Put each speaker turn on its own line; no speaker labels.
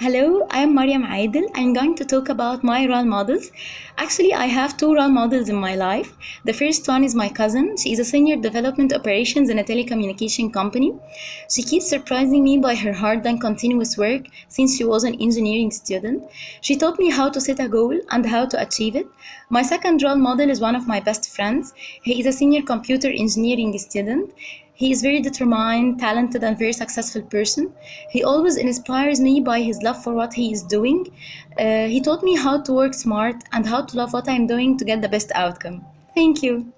Hello, I am Mariam Adel. I'm going to talk about my role models. Actually, I have two role models in my life. The first one is my cousin. She is a senior development operations in a telecommunication company. She keeps surprising me by her hard and continuous work since she was an engineering student. She taught me how to set a goal and how to achieve it. My second role model is one of my best friends. He is a senior computer engineering student. He is very determined, talented, and very successful person. He always inspires me by his love for what he is doing. Uh, he taught me how to work smart and how to love what I'm doing to get the best outcome. Thank you.